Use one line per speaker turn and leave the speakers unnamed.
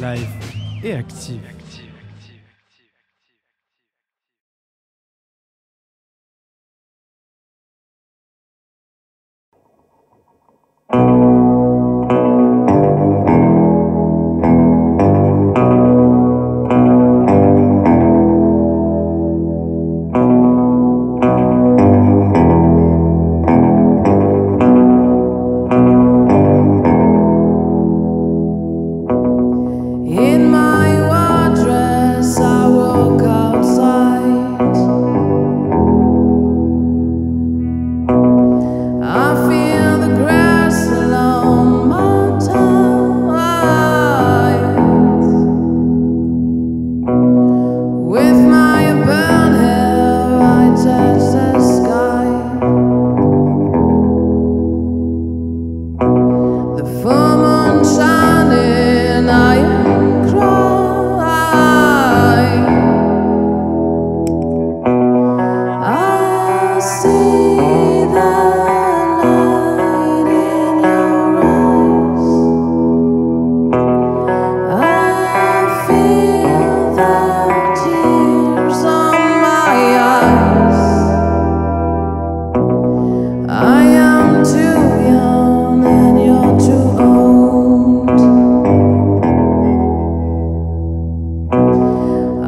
live et active.
Thank with